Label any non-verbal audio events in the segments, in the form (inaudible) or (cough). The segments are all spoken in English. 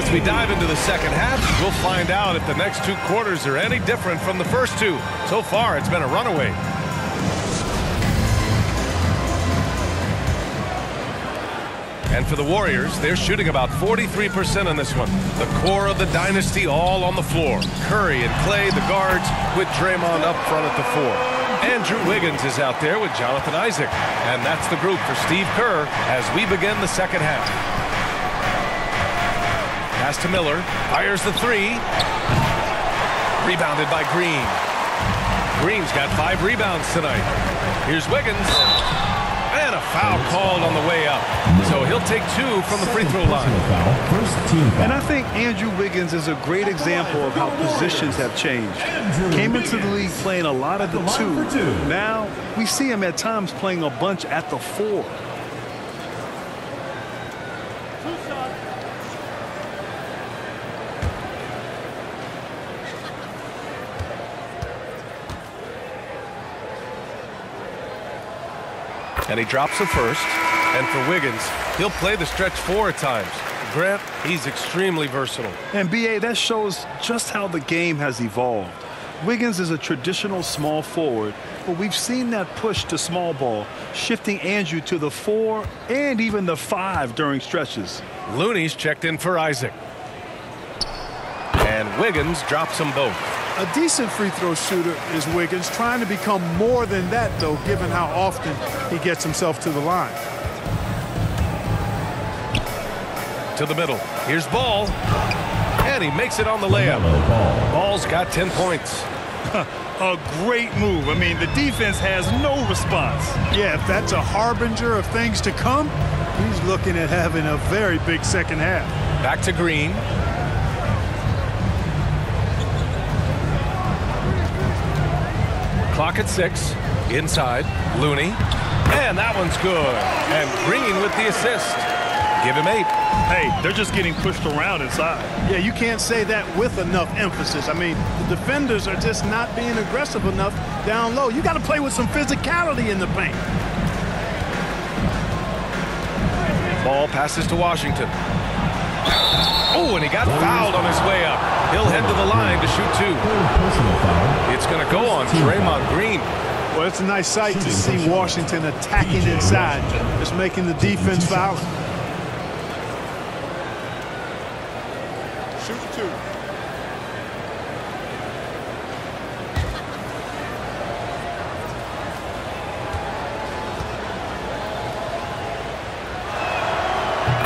As we dive into the second half, we'll find out if the next two quarters are any different from the first two. So far, it's been a runaway. And for the Warriors, they're shooting about 43% in this one. The core of the dynasty all on the floor. Curry and Klay, the guards, with Draymond up front at the four. Andrew Wiggins is out there with Jonathan Isaac. And that's the group for Steve Kerr as we begin the second half. Pass to Miller. Fires the three. Rebounded by Green. Green's got five rebounds tonight. Here's Wiggins. And a foul called on the way up. So he'll take two from the free throw line. And I think Andrew Wiggins is a great example of how positions have changed. Came into the league playing a lot of the two. Now we see him at times playing a bunch at the four. And he drops the first. And for Wiggins, he'll play the stretch four at times. Grant, he's extremely versatile. And BA, that shows just how the game has evolved. Wiggins is a traditional small forward, but we've seen that push to small ball, shifting Andrew to the four and even the five during stretches. Looney's checked in for Isaac. And Wiggins drops them both. A decent free throw shooter is Wiggins, trying to become more than that, though, given how often he gets himself to the line. To the middle. Here's Ball. And he makes it on the layup. Ball's got 10 points. a great move. I mean, the defense has no response. Yeah, if that's a harbinger of things to come, he's looking at having a very big second half. Back to Green. Clock at six. Inside. Looney. And that one's good. And Green with the assist. Give him eight. Hey, they're just getting pushed around inside. Yeah, you can't say that with enough emphasis. I mean, the defenders are just not being aggressive enough down low. You got to play with some physicality in the paint. Ball passes to Washington. Oh, and he got fouled on his way up. He'll head to the line to shoot two. It's going to go on Draymond Green. Well, it's a nice sight to see Washington attacking inside, just making the defense foul. Shoot two.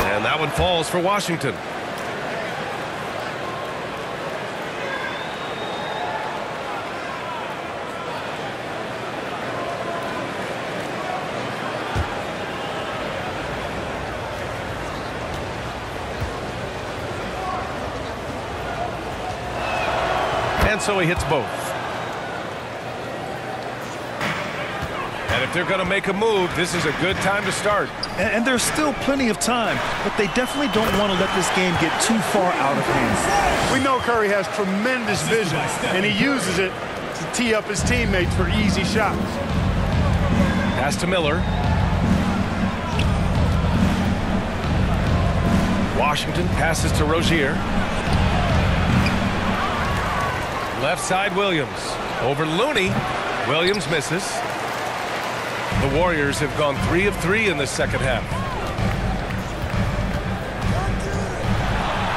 And that one falls for Washington. So he hits both. And if they're going to make a move, this is a good time to start. And, and, there's still plenty of time, but they definitely don't want to let this game get too far out of hand. We know Curry has tremendous vision, and he uses it to tee up his teammates for easy shots. Pass to Miller. Washington passes to Rozier. Left side Williams. Over Looney. Williams misses. The Warriors have gone three of three in the second half.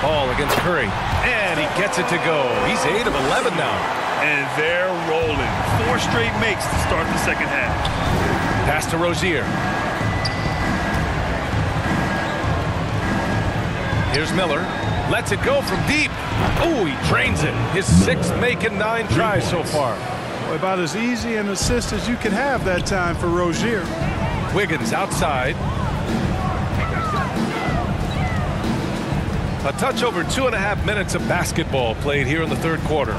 Ball against Curry. And he gets it to go. He's 8 of 11 now. And they're rolling. Four straight makes to start the second half. Pass to Rozier. Here's Miller. Lets it go from deep. Oh, he drains it. His sixth making nine tries so far. Well, about as easy an assist as you could have that time for Rozier. Wiggins outside. A touch over two and a half minutes of basketball played here in the third quarter.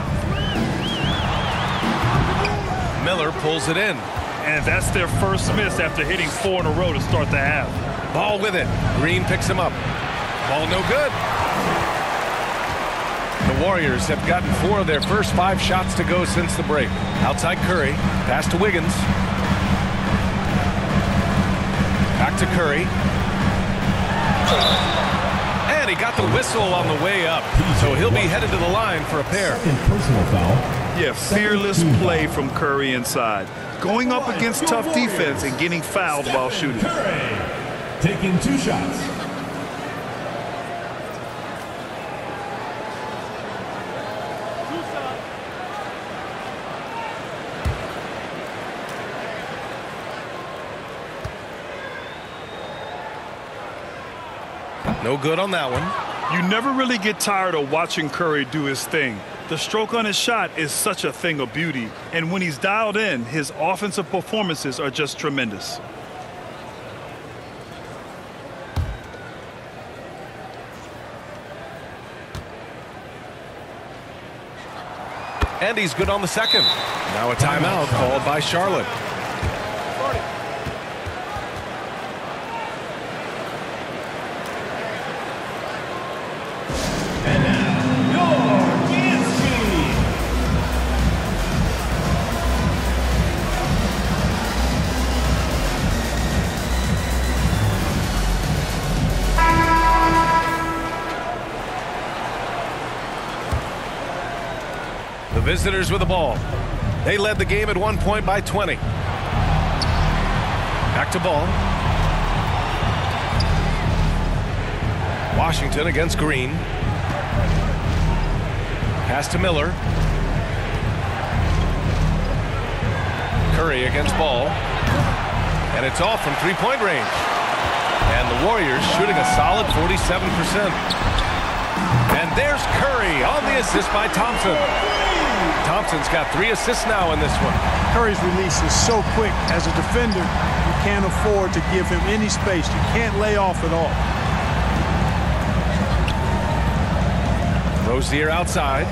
Miller pulls it in. And that's their first miss after hitting four in a row to start the half. Ball with it. Green picks him up. Ball no good. The Warriors have gotten four of their first five shots to go since the break. Outside Curry. Pass to Wiggins. Back to Curry. And he got the whistle. whistle on the way up, so he'll be headed to the line for a pair. personal foul. Yeah, fearless play from Curry inside. Going up against tough defense and getting fouled while shooting. Curry taking two shots. No good on that one. You never really get tired of watching Curry do his thing. The stroke on his shot is such a thing of beauty, and when he's dialed in, his offensive performances are just tremendous. And he's good on the second. Now a timeout called by Charlotte. Visitors with the ball. They led the game at one point by 20. Back to ball. Washington against Green. Pass to Miller. Curry against ball. And it's off from three-point range. And the Warriors shooting a solid 47%. And there's Curry on the assist by Thompson. Thompson's got three assists now in this one. Curry's release is so quick. As a defender, you can't afford to give him any space. You can't lay off at all. Rozier outside.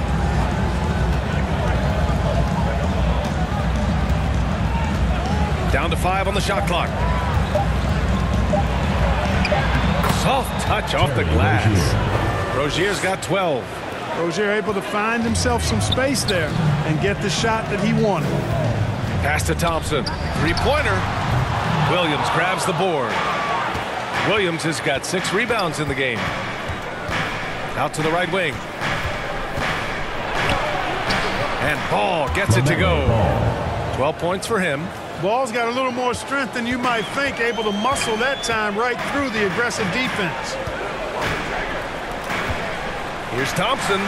Down to five on the shot clock. Soft touch off the glass. Rozier's got 12. Rozier able to find himself some space there and get the shot that he wanted. Pass to Thompson. Three-pointer. Williams grabs the board. Williams has got six rebounds in the game. Out to the right wing. And Ball gets it to go. 12 points for him. Ball's got a little more strength than you might think, able to muscle that time right through the aggressive defense. Here's Thompson.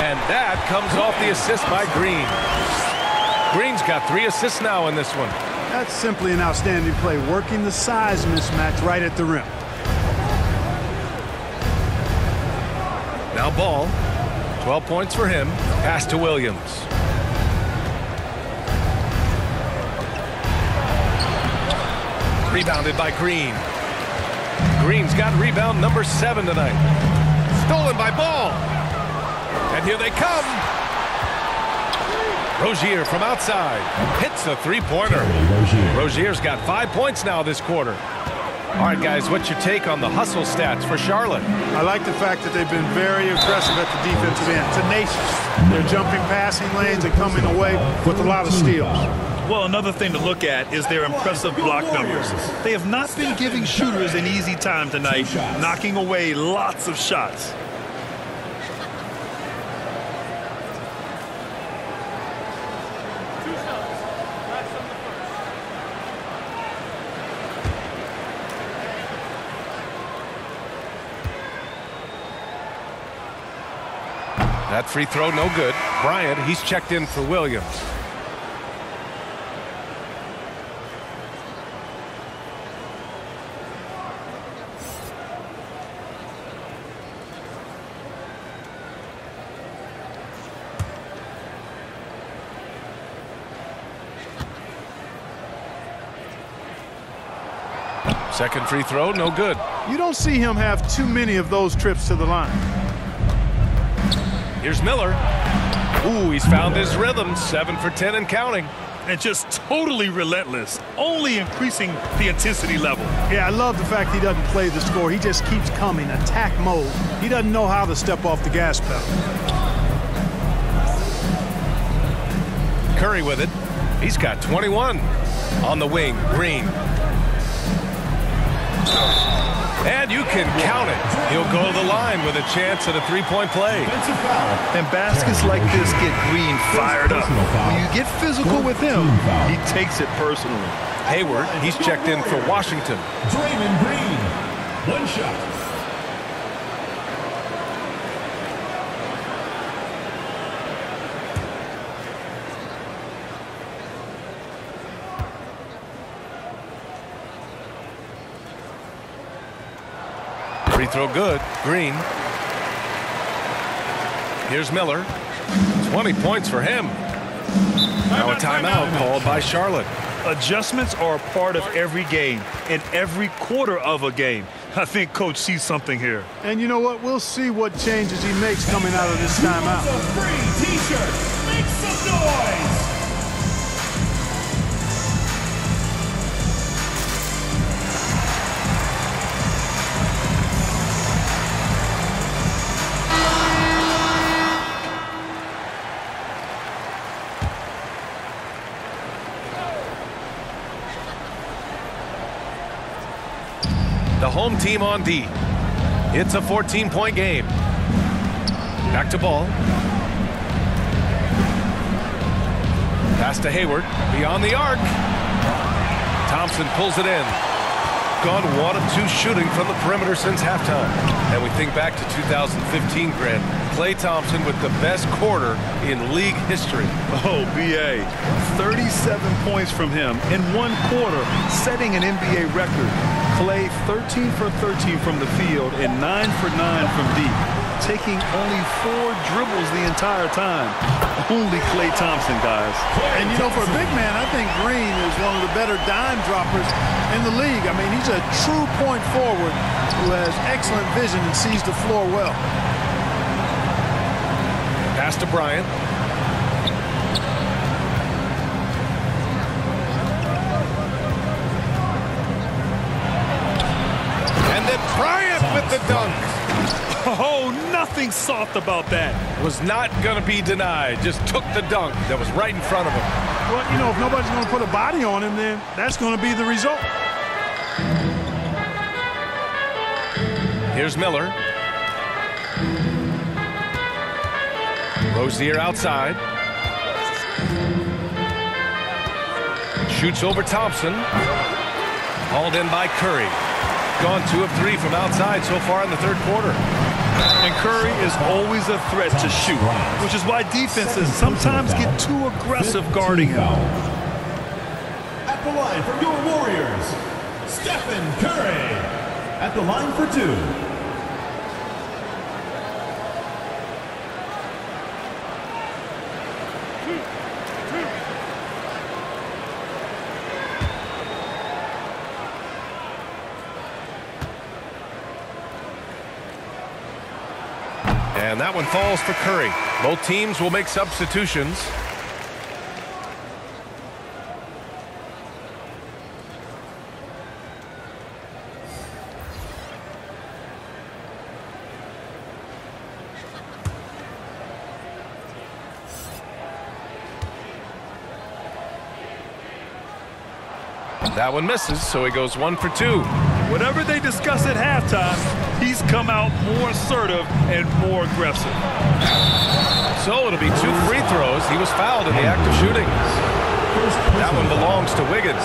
And that comes off the assist by Green. Green's got three assists now in this one. That's simply an outstanding play, working the size mismatch right at the rim. Now Ball. 12 points for him. Pass to Williams. Rebounded by Green. Green's got rebound number seven tonight. Stolen by Ball. And here they come. Rozier from outside. Hits a three-pointer. Rozier. Rozier's got five points now this quarter. All right, guys, what's your take on the hustle stats for Charlotte? I like the fact that they've been very aggressive at the defensive end, tenacious. They're jumping passing lanes and coming away with a lot of steals. Well, another thing to look at is their impressive block numbers. They have not been giving shooters an easy time tonight, knocking away lots of shots. That free throw, no good. Bryant, he's checked in for Williams. Second free throw, no good. You don't see him have too many of those trips to the line. Here's Miller. Ooh, he's found his rhythm. Seven for 10 and counting. And just totally relentless, only increasing the intensity level. Yeah, I love the fact he doesn't play the score. He just keeps coming, attack mode. He doesn't know how to step off the gas pedal. Curry with it. He's got 21. On the wing, Green. And you can count it. He'll go to the line with a chance at a three-point play. And baskets like this get Green fired up. When you get physical with him, he takes it personally. Hayward, he's checked in for Washington. Draymond Green. One shot. Free throw good. Green. Here's Miller. 20 points for him. Now a timeout called by Charlotte. Adjustments are a part of every game and every quarter of a game. I think coach sees something here. And you know what? We'll see what changes he makes coming out of this timeout. free t-shirt. Make some noise. Home team on D. It's a 14-point game. Back to ball. Pass to Hayward. Beyond the arc. Thompson pulls it in. Gone one of two shooting from the perimeter since halftime. And we think back to 2015, Grant. Klay Thompson with the best quarter in league history. Oh, B.A. 37 points from him in one quarter, setting an NBA record. Klay 13 for 13 from the field and 9 for 9 from deep, taking only four dribbles the entire time. Only Klay Thompson, guys. And you know, for a big man, I think Green is one of the better dime droppers in the league. I mean, he's a true point forward who has excellent vision and sees the floor well. Pass to Bryant. The dunk. Oh, nothing soft about that. Was not going to be denied. Just took the dunk that was right in front of him. Well, you know, if nobody's going to put a body on him, then that's going to be the result. Here's Miller. Rozier outside. Shoots over Thompson. Hauled in by Curry. Gone two of three from outside so far in the third quarter. And Curry is always a threat to shoot, which is why defenses sometimes get too aggressive guarding him. At the line for your Warriors, Stephen Curry. At the line for two. And that one falls for Curry. Both teams will make substitutions. That one misses, so he goes one for two. Whatever they discuss at halftime, come out more assertive and more aggressive. So it'll be two free throws. He was fouled in the act of shooting. That one belongs to Wiggins.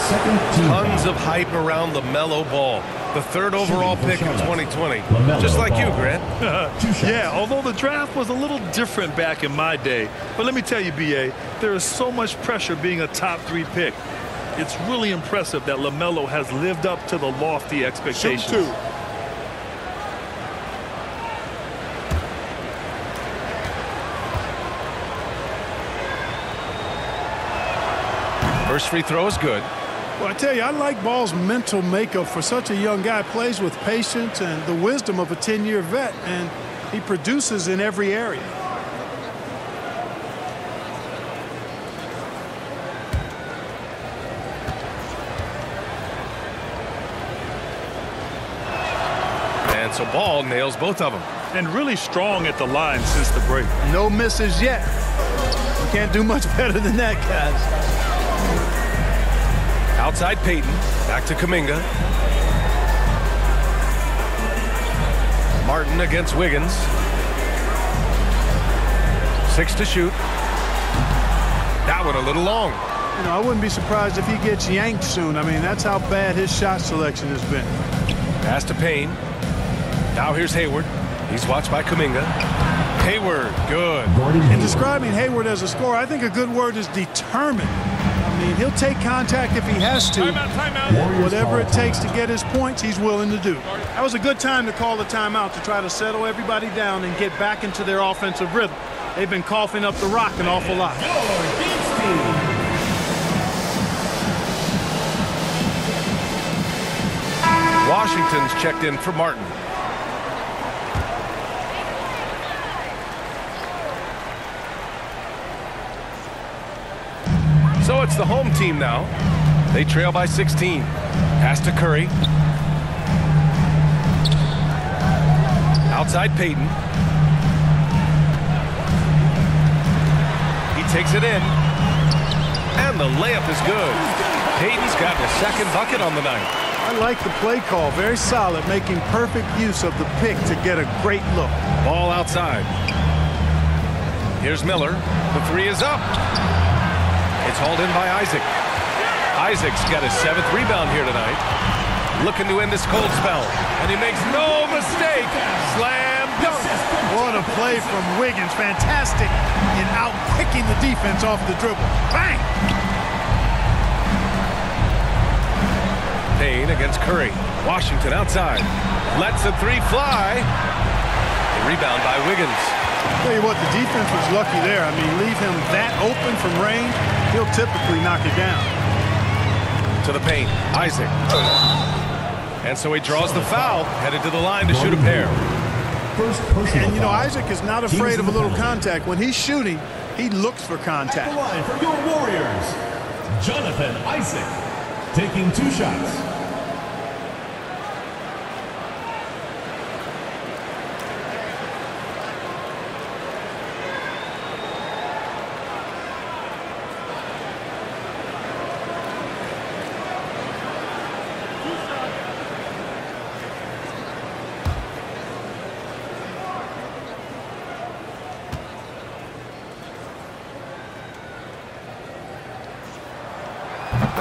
Tons of hype around the LaMelo Ball. The third overall pick in 2020. Just like you, Grant. (laughs) yeah, although the draft was a little different back in my day. But let me tell you, B.A., there is so much pressure being a top three pick. It's really impressive that LaMelo has lived up to the lofty expectations. First free throw is good. Well, I tell you, I like Ball's mental makeup for such a young guy. Plays with patience and the wisdom of a 10-year vet, and he produces in every area. And so Ball nails both of them. And really strong at the line since the break. No misses yet. You can't do much (laughs) better than that, guys. Outside Payton. Back to Kuminga. Martin against Wiggins. Six to shoot. That one a little long. You know, I wouldn't be surprised if he gets yanked soon. I mean, that's how bad his shot selection has been. Pass to Payne. Now here's Hayward. He's watched by Kuminga. Hayward, good. In describing Hayward as a scorer, I think a good word is determined. I mean, he'll take contact if he has to. Timeout, timeout. Whatever it takes to get his points, he's willing to do. That was a good time to call the timeout to try to settle everybody down and get back into their offensive rhythm. They've been coughing up the rock an awful lot. Washington's checked in for Martin. It's the home team now. They trail by 16. Pass to Curry. Outside Payton. He takes it in. And the layup is good. Payton's got a second bucket on the night. I like the play call. Very solid, making perfect use of the pick to get a great look. Ball outside. Here's Miller. The three is up. It's hauled in by Isaac. Isaac's got his seventh rebound here tonight. Looking to end this cold spell. And he makes no mistake. Slam dunk. What a play from Wiggins. Fantastic in out-picking the defense off the dribble. Bang! Payne against Curry. Washington outside. Lets the three fly. A rebound by Wiggins. Tell you what, the defense was lucky there. I mean, leave him that open from range, he'll typically knock it down. To the paint. Isaac. And so he draws the foul, headed to the line to shoot a pair. First personal And, you know. Isaac is not afraid of a little contact. When he's shooting, he looks for At the contact. line for your Warriors, Jonathan Isaac, taking two shots.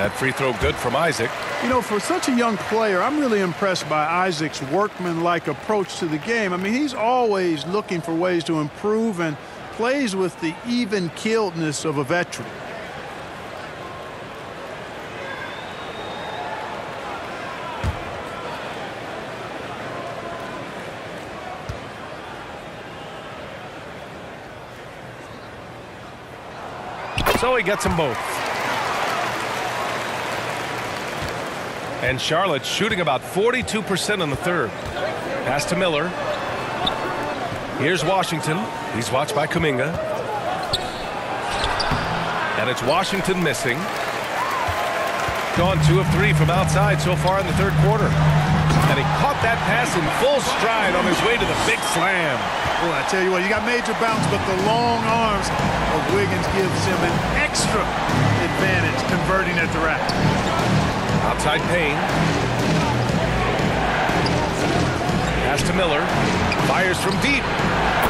That free throw good from Isaac. You know, for such a young player, I'm really impressed by Isaac's workman-like approach to the game. I mean, he's always looking for ways to improve and plays with the even-killedness of a veteran. So he gets them both. And Charlotte shooting about 42% in the third. Pass to Miller. Here's Washington. He's watched by Kuminga. And it's Washington missing. Gone two of three from outside so far in the third quarter. And he caught that pass in full stride on his way to the big slam. Well, I tell you what, you got major bounce, but the long arms of Wiggins gives him an extra advantage converting at the rack. Outside Payne. Pass to Miller. Fires from deep.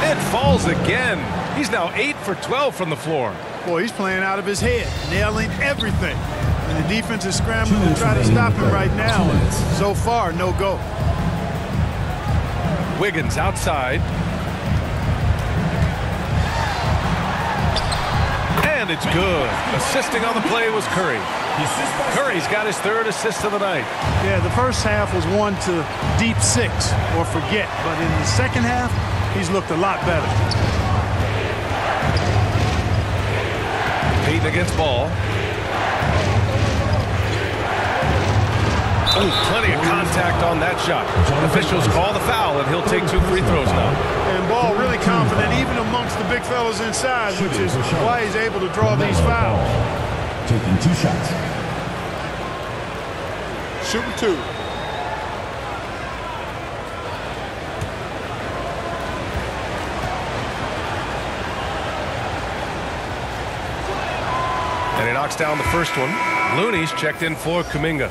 It falls again. He's now 8 for 12 from the floor. Boy, he's playing out of his head, nailing everything. And the defense is scrambling to try to stop him right now. Two And minutes. so far, no go. Wiggins outside. And it's good. Assisting on the play was Curry. The assist by Curry's got his third assist of the night. Yeah, the first half was one to deep six or forget. But in the second half, he's looked a lot better. Payton against ball. Oh, plenty of contact on that shot. Officials call the foul, and he'll take two free throws now. And Ball really confident even amongst the big fellas inside, which is why he's able to draw these fouls. Taking two shots. Shooting two. And he knocks down the first one. Looney's checked in for Kuminga.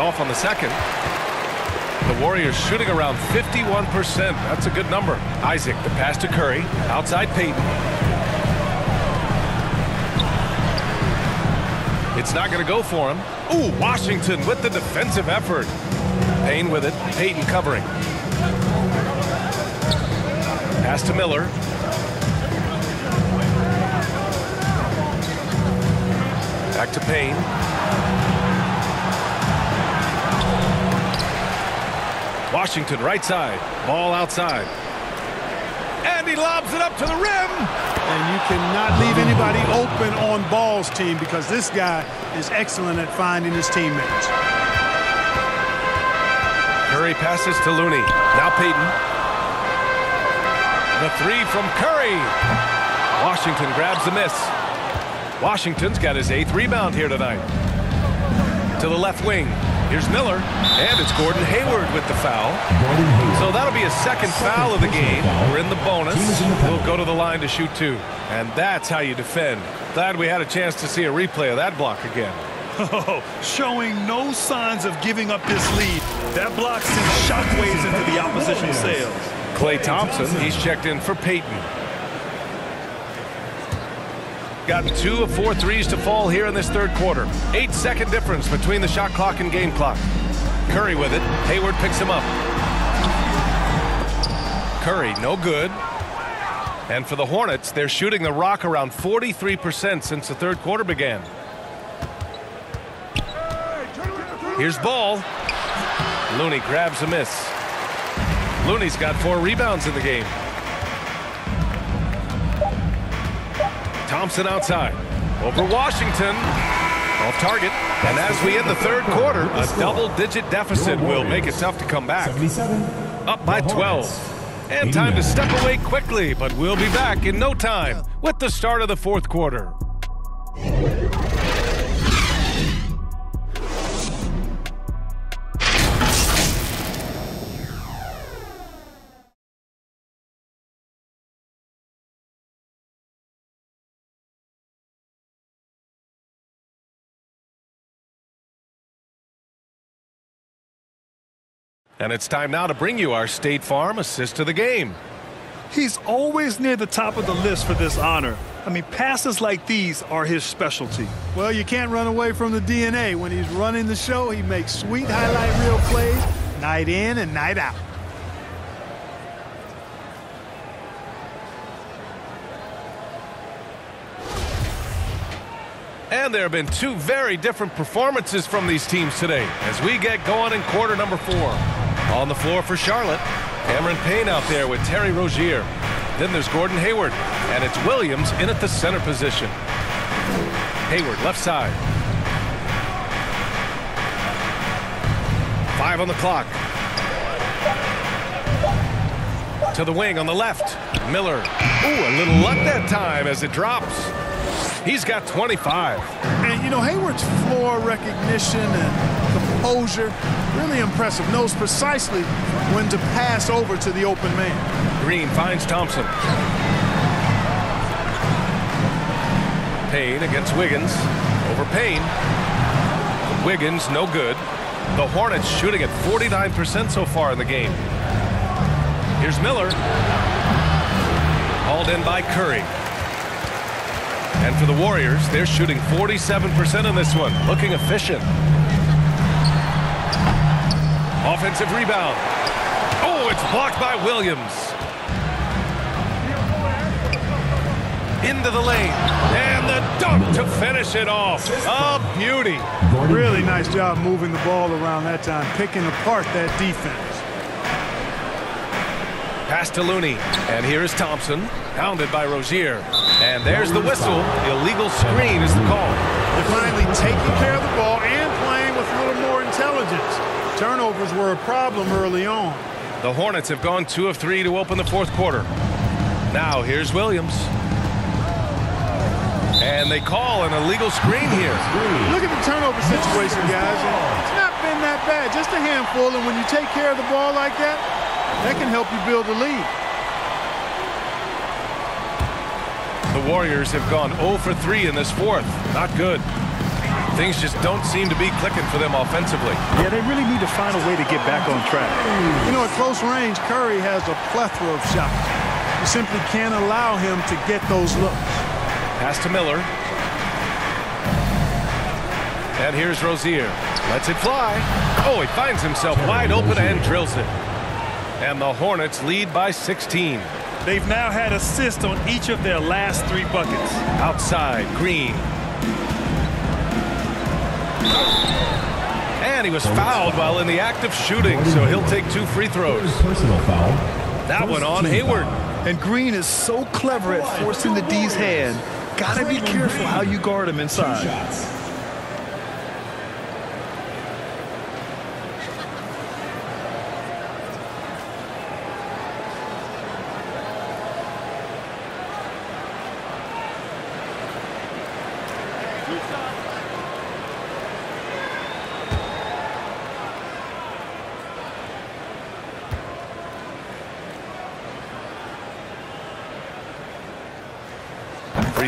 Off on the second. The Warriors shooting around 51%. That's a good number. Isaac, the pass to Curry. Outside Payton. It's not going to go for him. Ooh, Washington with the defensive effort. Payne with it. Payton covering. Pass to Miller. Back to Payne. Washington right side. Ball outside. And he lobs it up to the rim. And you cannot leave anybody open on balls, team, because this guy is excellent at finding his teammates. Curry passes to Looney. Now Payton. The three from Curry. Washington grabs the miss. Washington's got his eighth rebound here tonight. To the left wing. Here's Miller. And it's Gordon Hayward with the foul. So that'll be a second foul of the game. We're in the bonus. We'll go to the line to shoot two. And that's how you defend. Glad we had a chance to see a replay of that block again. (laughs) Oh, showing no signs of giving up this lead. That block sends shockwaves into the opposition sails. Klay Thompson, he's checked in for Payton. Got two of four threes to fall here in this third quarter. Eight second difference between the shot clock and game clock. Curry with it. Hayward picks him up. Curry, no good. And for the Hornets, they're shooting the rock around 43% since the third quarter began. Here's Ball. Looney grabs a miss. Looney's got four rebounds in the game. Thompson outside. Over Washington. Off target. And as we end the third quarter, a double-digit deficit will make it tough to come back. Up by 12. And time to step away quickly, but we'll be back in no time with the start of the fourth quarter. And it's time now to bring you our State Farm assist to the game. He's always near the top of the list for this honor. I mean, passes like these are his specialty. Well, you can't run away from the DNA. When he's running the show, he makes sweet highlight reel plays night in and night out. And there have been two very different performances from these teams today as we get going in quarter number four. On the floor for Charlotte, Cameron Payne out there with Terry Rozier. Then there's Gordon Hayward, and it's Williams in at the center position. Hayward left side. Five on the clock. To the wing on the left. Miller. Ooh, a little luck that time as it drops. He's got 25. And, you know, Hayward's floor recognition and composure, really impressive. Knows precisely when to pass over to the open man. Green finds Thompson. Payne against Wiggins. Over Payne. Wiggins, no good. The Hornets shooting at 49% so far in the game. Here's Miller. Hauled in by Curry. And for the Warriors, they're shooting 47% in this one, looking efficient. Offensive rebound. Oh, it's blocked by Williams. Into the lane. And the dunk to finish it off. A beauty. Really nice job moving the ball around that time, picking apart that defense. Pass to Looney. And here is Thompson, pounded by Rozier. And there's the whistle. Illegal screen is the call. They're finally taking care of the ball and playing with a little more intelligence. Turnovers were a problem early on. The Hornets have gone two of three to open the fourth quarter. Now here's Williams. And they call an illegal screen here. Look at the turnover situation, guys. It's not been that bad, just a handful. And when you take care of the ball like that, that can help you build a lead. The Warriors have gone 0 for 3 in this fourth. Not good. Things just don't seem to be clicking for them offensively. Yeah, they really need to find a way to get back on track. You know, at close range, Curry has a plethora of shots. You simply can't allow him to get those looks. Pass to Miller. And here's Rozier. Lets it fly. Oh, he finds himself wide open and drills it. And the Hornets lead by 16. They've now had assists on each of their last three buckets. Outside, Green. And he was fouled while in the act of shooting, so he'll take two free throws. Personal foul. That one on Hayward. And Green is so clever at forcing the D's hand. Gotta be careful how you guard him inside.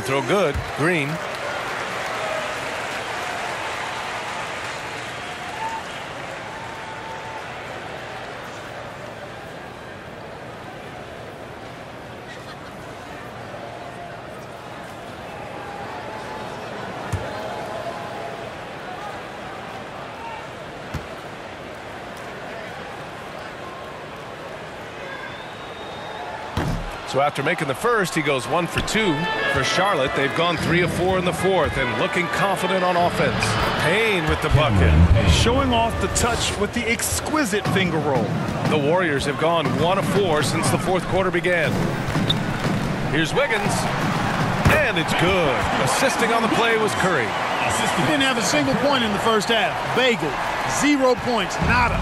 Throw good. Green. So after making the first, he goes one for two. For Charlotte, they've gone three of four in the fourth and looking confident on offense. Payne with the bucket. Showing off the touch with the exquisite finger roll. The Warriors have gone one of four since the fourth quarter began. Here's Wiggins. And it's good. Assisting on the play was Curry. He didn't have a single point in the first half. Bagel, zero points, nada.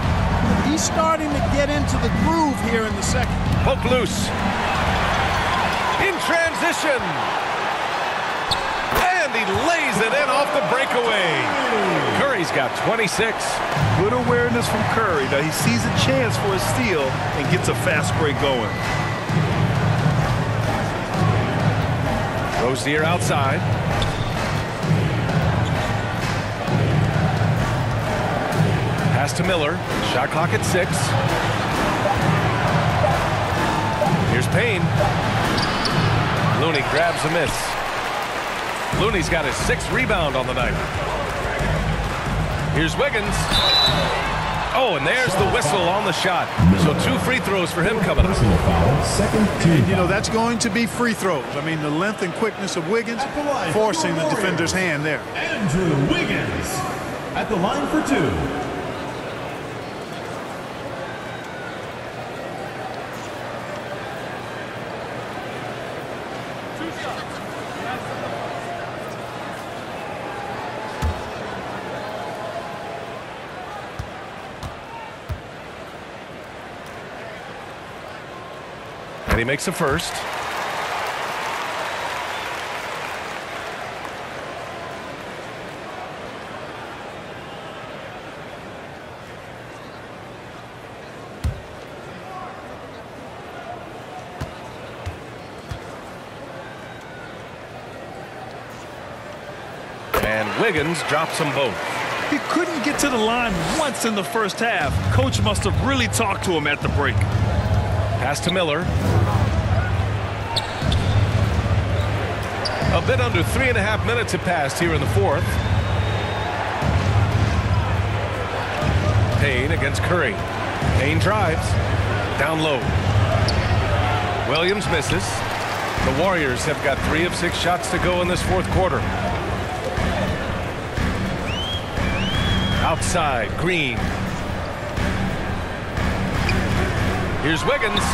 He's starting to get into the groove here in the second. Poke loose. In transition. And he lays it in off the breakaway. Curry's got 26. Good awareness from Curry that he sees a chance for a steal and gets a fast break going. Rozier outside. Pass to Miller. Shot clock at six. Here's Payne. Looney grabs a miss. Looney's got his sixth rebound on the night. Here's Wiggins. Oh, and there's the whistle on the shot. So two free throws for him coming up. Personal foul. Second team. You know, that's going to be free throws. I mean, the length and quickness of Wiggins forcing the defender's hand there. Andrew Wiggins at the line for two. He makes the first. And Wiggins drops them both. He couldn't get to the line once in the first half. Coach must have really talked to him at the break. Pass to Miller. A bit under three and a half minutes have passed here in the fourth. Payne against Curry. Payne drives. Down low. Williams misses. The Warriors have got three of six shots to go in this fourth quarter. Outside, Green. Here's Wiggins.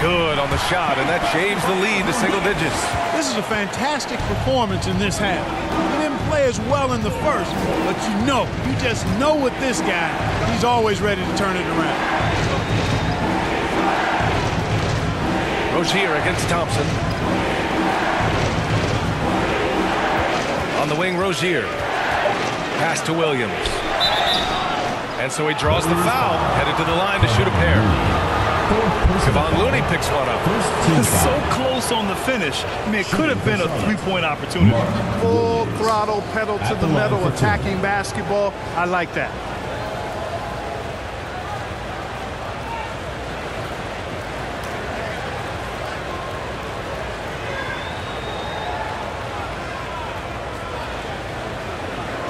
Good on the shot, and that shaves the lead to single digits. This is a fantastic performance in this half. He didn't play as well in the first, but you know, you just know with this guy, he's always ready to turn it around. Rozier against Thompson. On the wing, Rozier. Pass to Williams. And so he draws the foul, headed to the line to shoot a pair. Kevon Looney picks one up. It's so close on the finish. I mean, it could have been a three-point opportunity. Full throttle, pedal to the metal, attacking basketball. I like that.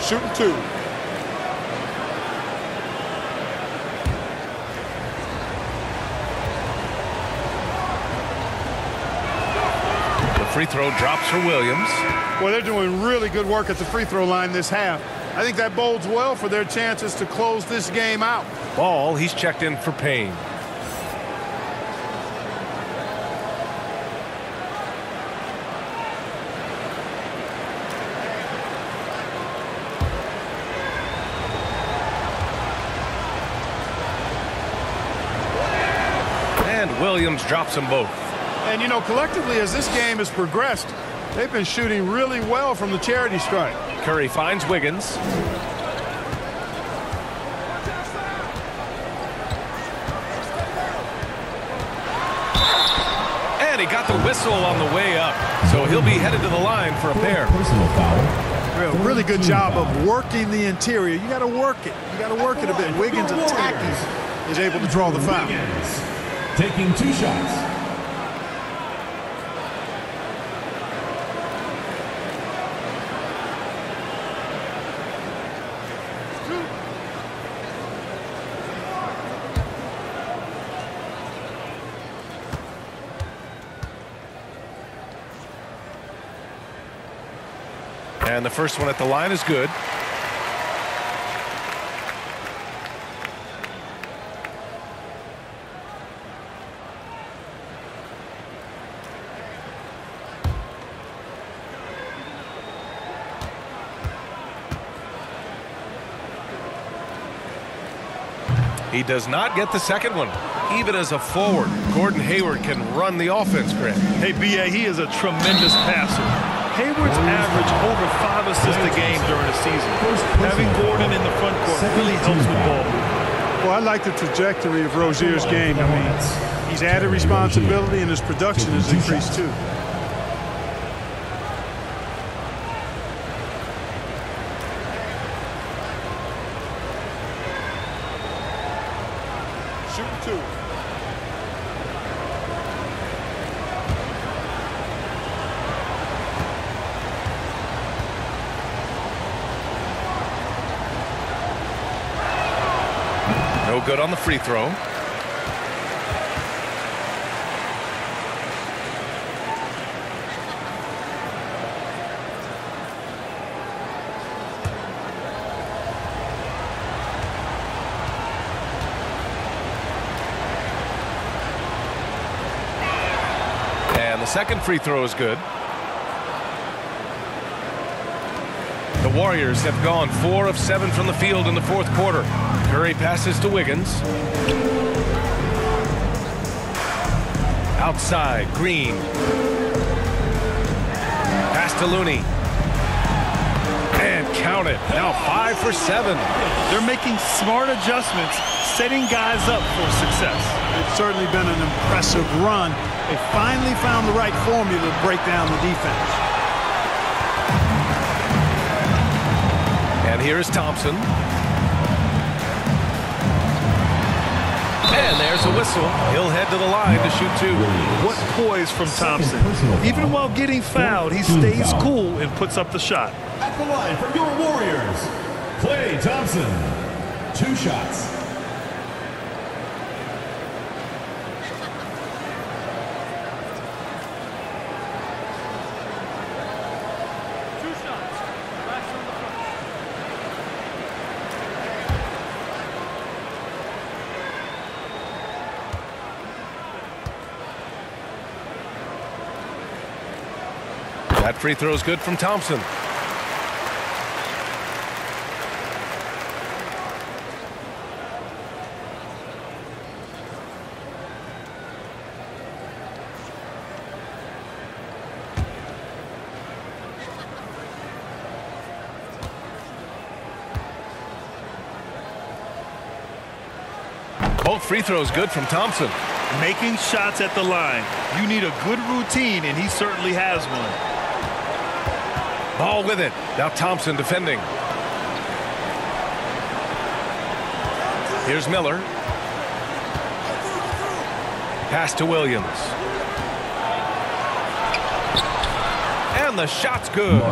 Shooting two. Throw drops for Williams. Well, they're doing really good work at the free throw line this half. I think that bodes well for their chances to close this game out. Ball, he's checked in for Payton. And Williams drops them both. And, you know, collectively, as this game has progressed, they've been shooting really well from the charity stripe. Curry finds Wiggins. And he got the whistle on the way up. So he'll be headed to the line for a pair. Personal foul. Really good job of working the interior. You got to work it. You got to work it a bit. Wiggins attacking is able to draw the foul. Taking two shots. And the first one at the line is good. He does not get the second one. Even as a forward, Gordon Hayward can run the offense, Grant. Hey, B.A., he is a tremendous passer. Hayward's average over five assists a game during the season. Having Gordon in the front court really helps with ball. Well, I like the trajectory of Rozier's game. I mean, he's added responsibility and his production has increased too. Shooting two. No good on the free throw. And the second free throw is good. Warriors have gone four of seven from the field in the fourth quarter. Curry passes to Wiggins. Outside, Green. Pass to Looney. And count it. Now five for seven. They're making smart adjustments, setting guys up for success. It's certainly been an impressive run. They finally found the right formula to break down the defense. And here's Thompson. And there's a whistle. He'll head to the line to shoot two. What poise from Thompson. Even while getting fouled, he stays cool and puts up the shot. At the line from your Warriors, Klay Thompson. Two shots. That free throw is good from Thompson. Both free throws good from Thompson. Making shots at the line. You need a good routine, and he certainly has one. Ball with it. Now Thompson defending. Here's Miller. Pass to Williams. And the shot's good.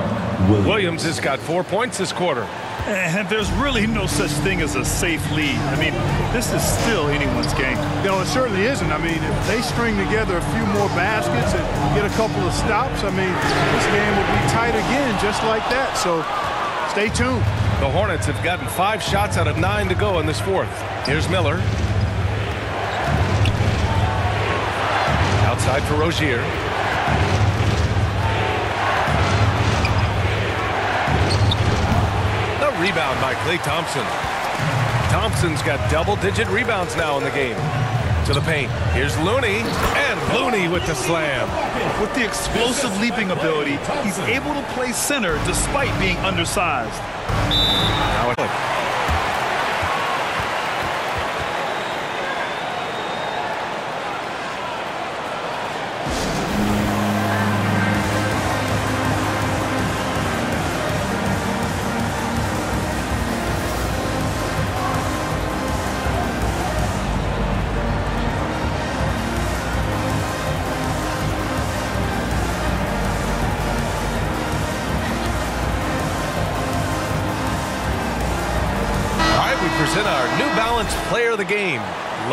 Williams has got four points this quarter. And there's really no such thing as a safe lead. I mean, this is still anyone's game. No, it certainly isn't. I mean, if they string together a few more baskets and get a couple of stops, I mean, this game will be tight again just like that. So stay tuned. The Hornets have gotten five shots out of nine to go in this fourth. Here's Miller. Outside for Rozier. Rebound by Klay Thompson. Thompson's got double-digit rebounds now in the game. To the paint. Here's Looney. And Looney with the slam. With the explosive leaping ability, he's able to play center despite being undersized. Now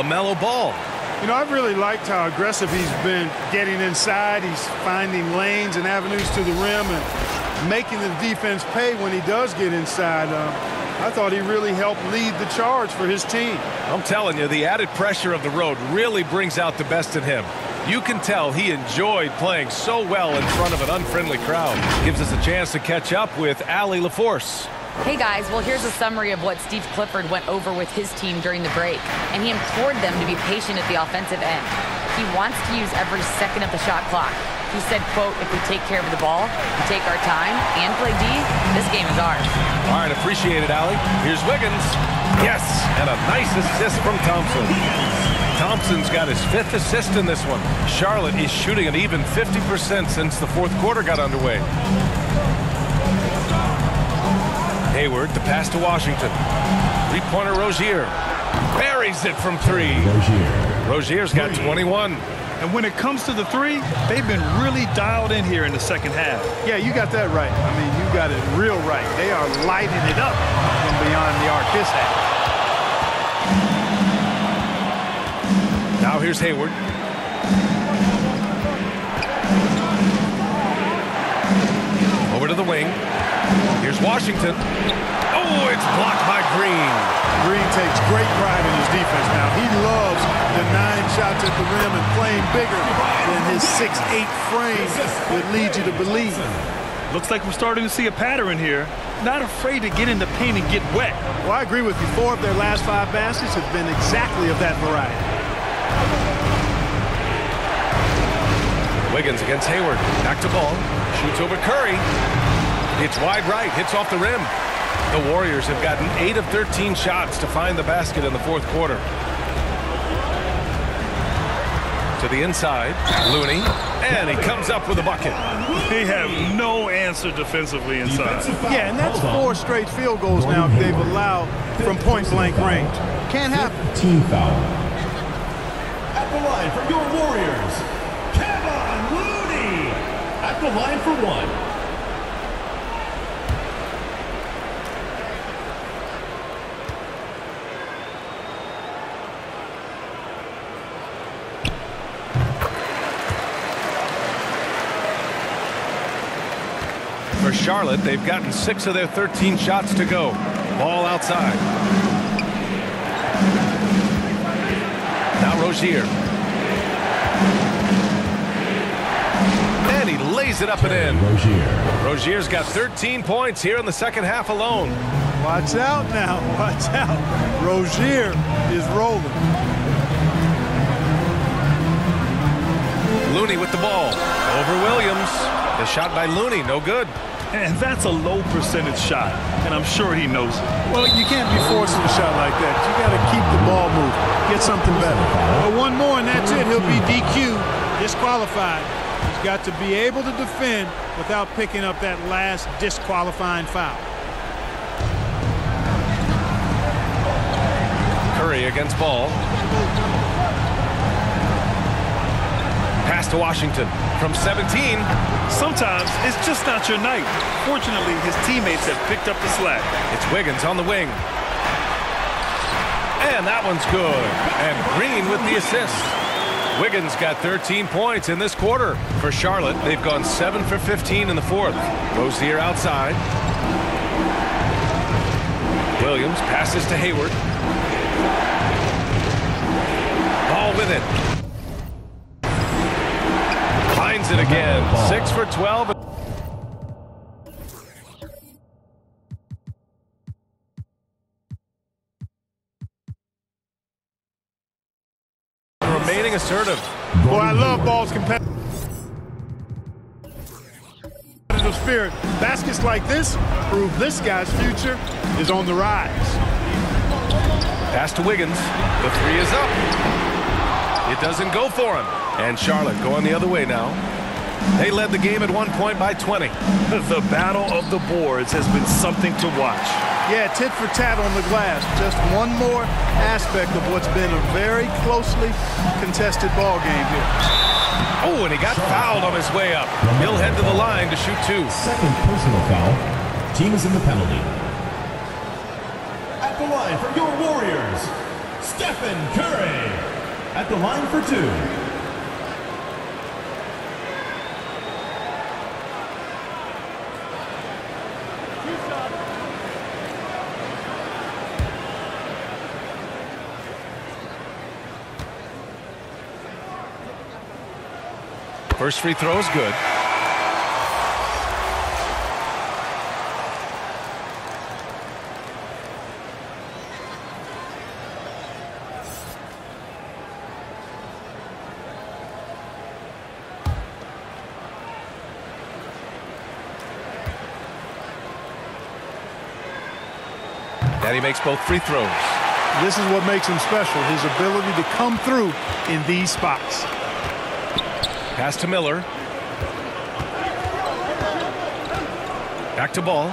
LaMelo Ball. You know, I've really liked how aggressive he's been getting inside. He's finding lanes and avenues to the rim and making the defense pay when he does get inside. Um, I thought he really helped lead the charge for his team. I'm telling you, the added pressure of the road really brings out the best in him. You can tell he enjoyed playing so well in front of an unfriendly crowd. Gives us a chance to catch up with Allie LaForce. Hey guys, well here's a summary of what Steve Clifford went over with his team during the break, and he implored them to be patient at the offensive end. He wants to use every second of the shot clock. He said, quote, if we take care of the ball, we take our time, and play D, this game is ours. All right, appreciate it, Allie. Here's Wiggins. Yes, and a nice assist from Thompson. Thompson's got his fifth assist in this one. Charlotte is shooting an even 50% since the fourth quarter got underway. Hayward, the pass to Washington. Three-pointer Rozier. Buries it from three. Rozier's got 21. And when it comes to the three, they've been really dialed in here in the second half. Yeah, you got that right. I mean, you got it real right. They are lighting it up from beyond the arc this half. Now here's Hayward. Here's Washington. Oh, it's blocked by Green. Green takes great pride in his defense now. He loves the nine shots at the rim and playing bigger than his 6'8 frame would lead you to believe. Looks like we're starting to see a pattern here. Not afraid to get in the paint and get wet. Well, I agree with you. Four of their last five baskets have been exactly of that variety. Wiggins against Hayward. Back to ball. Shoots over Curry. It's wide right. Hits off the rim. The Warriors have gotten 8 of 13 shots to find the basket in the fourth quarter. To the inside. Looney. And he comes up with a bucket. They have no answer defensively inside. Yeah, and that's four straight field goals now they've allowed from point blank range. Can't happen. Team foul. At the line for your Warriors, Kevon Looney. At the line for one. Charlotte, they've gotten 6 of their 13 shots to go. Ball outside. Now Rozier. And he lays it up and in. Rozier. Rozier's got 13 points here in the second half alone. Watch out now. (laughs) Watch out. Rozier is rolling. Looney with the ball. Over Williams. The shot by Looney, no good. And that's a low percentage shot, and I'm sure he knows it. Well, you can't be forcing a shot like that. You got to keep the ball moving, get something better. But one more, and that's it. He'll be DQ, disqualified. He's got to be able to defend without picking up that last disqualifying foul. Curry against ball. Pass to Washington from 17. Sometimes it's just not your night. Fortunately, his teammates have picked up the slack. It's Wiggins on the wing. And that one's good. And Green with the assist. Wiggins got 13 points in this quarter. For Charlotte, they've gone 7 for 15 in the fourth. Rozier outside. Williams passes to Hayward. Ball with it. Finds it again. 6 for 12. Remaining assertive. Boy, I love ball's competitive spirit. Baskets like this prove this guy's future is on the rise. Pass to Wiggins. The three is up. It doesn't go for him. And Charlotte going the other way now. They led the game at one point by 20. (laughs) The battle of the boards has been something to watch. Yeah, tit for tat on the glass. Just one more aspect of what's been a very closely contested ball game here. Oh, and he got fouled on his way up. He'll head to the line to shoot two. Second personal foul. Team is in the penalty. At the line for your Warriors, Stephen Curry. At the line for two. First free throw is good. And he makes both free throws. This is what makes him special, his ability to come through in these spots. Pass to Miller. Back to ball.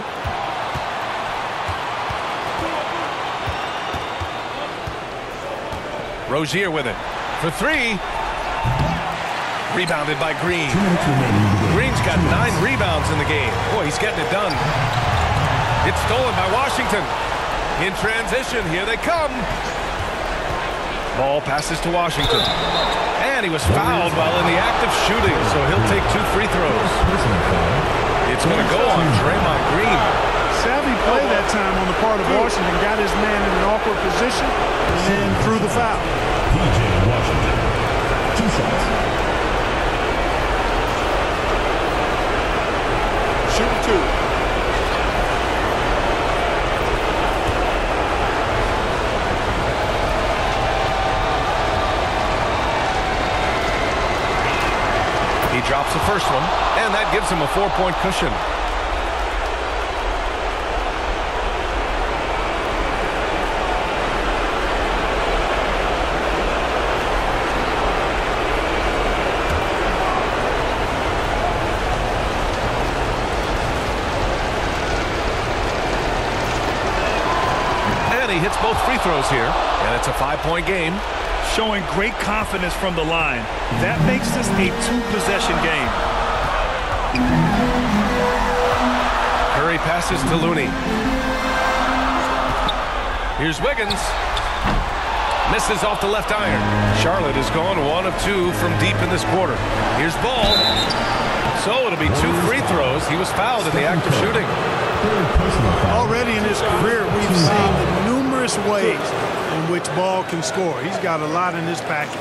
Rozier with it. For three. Rebounded by Green. Green's got nine rebounds in the game. Boy, he's getting it done. It's stolen by Washington. In transition, here they come. Ball passes to Washington. And he was fouled while in the act of shooting, so he'll take two free throws. It's going to go on Draymond Green. Savvy play that time on the part of Washington. Got his man in an awkward position and then threw the foul. PJ Washington. Two shots. Shooting two. Drops the first one, and that gives him a four-point cushion. And he hits both free throws here, and it's a five-point game. Showing great confidence from the line. That makes this a two-possession game. Curry passes to Looney. Here's Wiggins. Misses off the left iron. Charlotte is gone one of two from deep in this quarter. Here's Ball. So it'll be two free throws. He was fouled in the act of shooting. Third personal foul. Already in his career, we've seen the numerous ways in which Ball can score. He's got a lot in his package.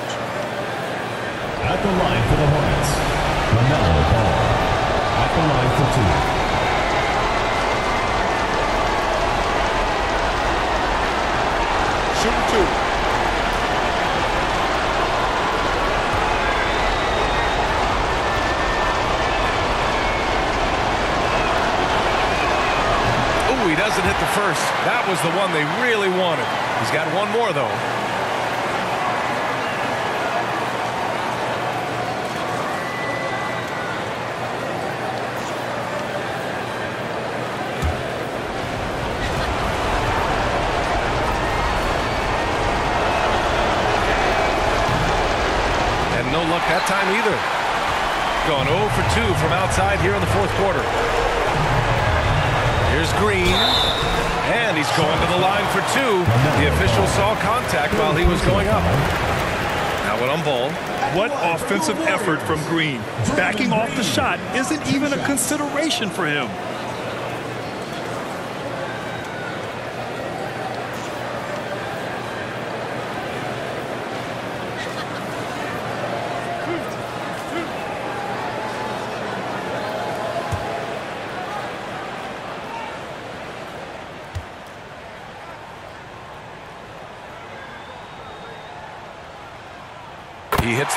At the line for the Hornets, LaMelo Ball. At the line for two. Shooting two. doesn't hit the first. That was the one they really wanted. He's got one more, though. And no luck that time either. Going 0 for 2 from outside here in the fourth quarter. Here's Green. And he's going to the line for two. The official saw contact while he was going up. Now it on ball. What offensive effort from Green. Backing off the shot isn't even a consideration for him.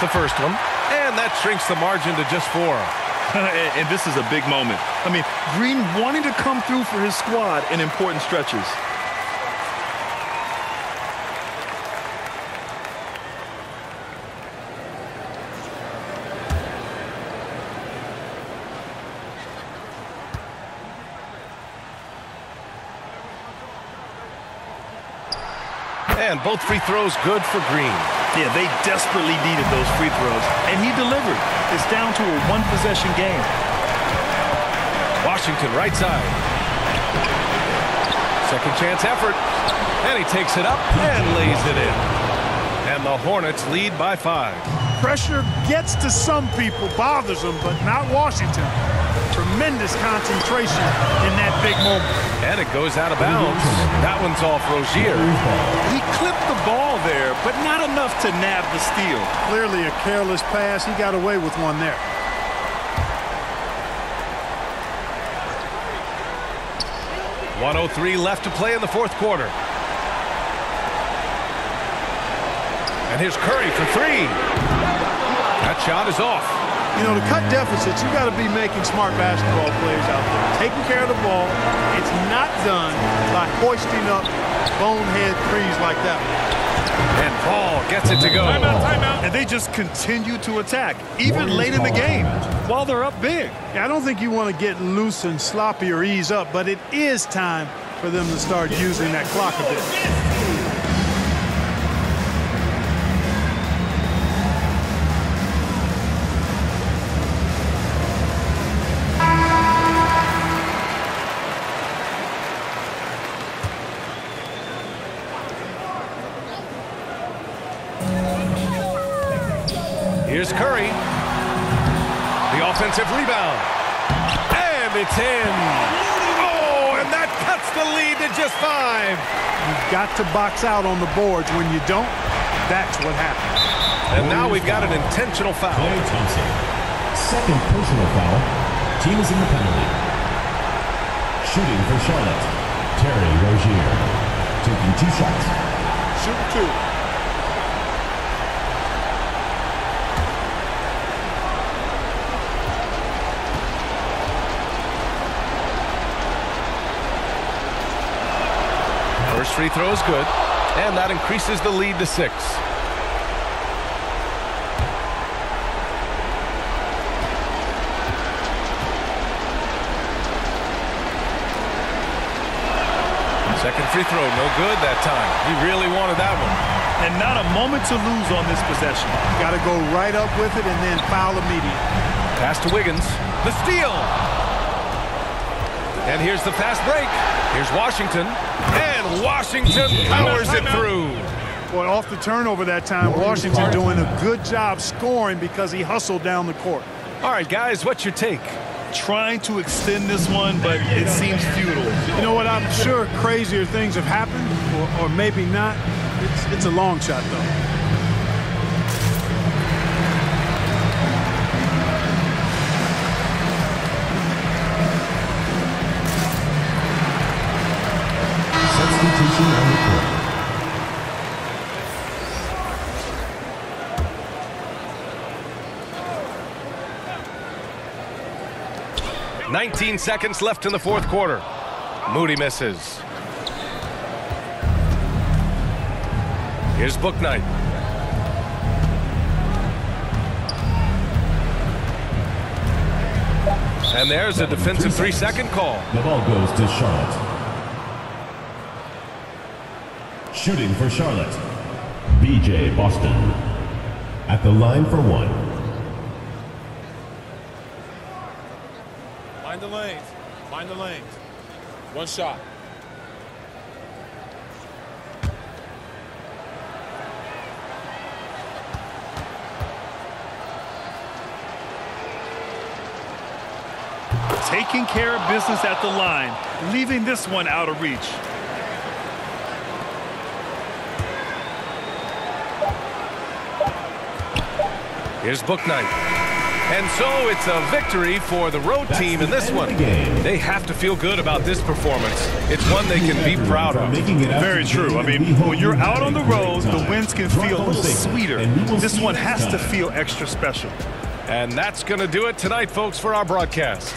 The first one. And that shrinks the margin to just four. (laughs) and, and this is a big moment. I mean, Green wanting to come through for his squad in important stretches. And both free throws good for Green. Yeah, they desperately needed those free throws, and he delivered. It's down to a one-possession game. Washington right side. Second chance effort. And he takes it up and lays it in. And the Hornets lead by five. Pressure gets to some people, bothers them, but not Washington. Tremendous concentration in that big moment. And it goes out of bounds. That one's off Rozier. He clipped the ball there, but not enough to nab the steal. Clearly a careless pass. He got away with one there. One oh three left to play in the fourth quarter. And here's Curry for three. That shot is off. You know, to cut deficits, you've got to be making smart basketball plays out there. Taking care of the ball. It's not done by hoisting up bonehead threes like that. And Paul gets it to go. Timeout, timeout. And they just continue to attack, even late in the game, while they're up big. Yeah, I don't think you want to get loose and sloppy or ease up, but it is time for them to start using that clock a bit. You've got to box out on the boards. When you don't, that's what happens. And now we've got an intentional foul. Klay Thompson. Second personal foul. Team is in the penalty. Shooting for Charlotte. Terry Rozier. Taking two shots. Shoot two. First free throw is good. And that increases the lead to six. Second free throw, no good that time. He really wanted that one. And not a moment to lose on this possession. Got to go right up with it and then foul immediately. Pass to Wiggins. The steal. And here's the fast break. Here's Washington. And Washington powers it through. Boy, off the turnover that time, Washington doing a good job scoring because he hustled down the court. All right, guys, what's your take? Trying to extend this one, but it seems futile. You know what? I'm sure crazier things have happened, or, or maybe not. It's, it's a long shot, though. 19 seconds left in the fourth quarter. Moody misses. Here's Bouknight. And there's a defensive three-second call. The ball goes to Charlotte. Shooting for Charlotte, B.J. Boston. At the line for one. Find the lanes. Find the lanes. One shot. Taking care of business at the line, leaving this one out of reach. Here's Bouknight. And so it's a victory for the road That's team in this end one. game. They have to feel good about this performance. It's one they can be proud of. Making it out Very true. I mean, when you're out on the road, the wins can feel a little sweeter. and we will This one has to feel extra special. And that's going to do it tonight, folks, for our broadcast.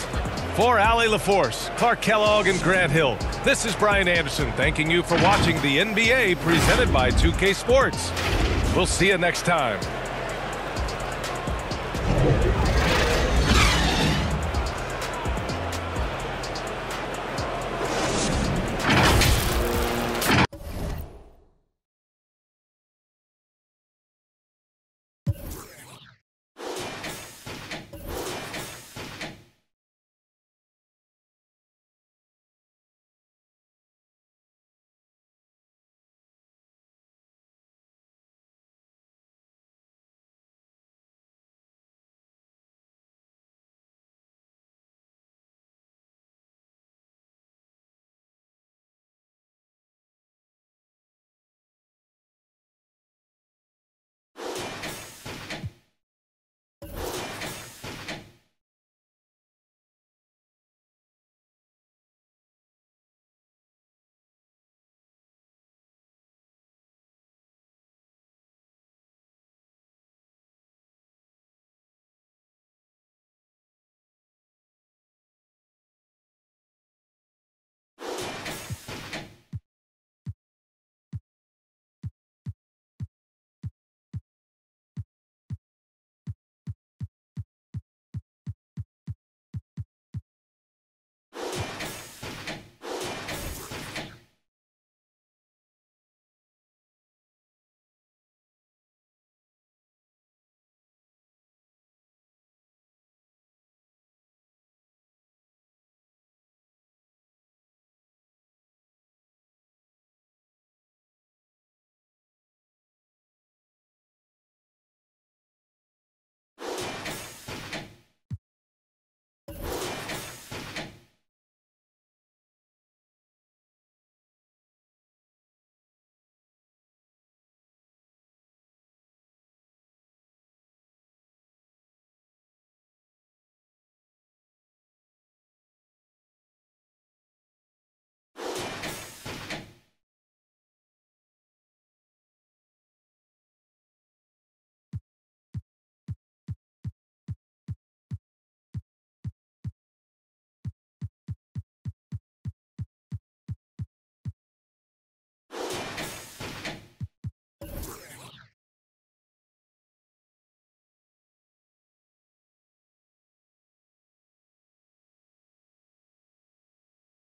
For Allie LaForce, Clark Kellogg, and Grant Hill, this is Brian Anderson thanking you for watching the NBA presented by 2K Sports. We'll see you next time.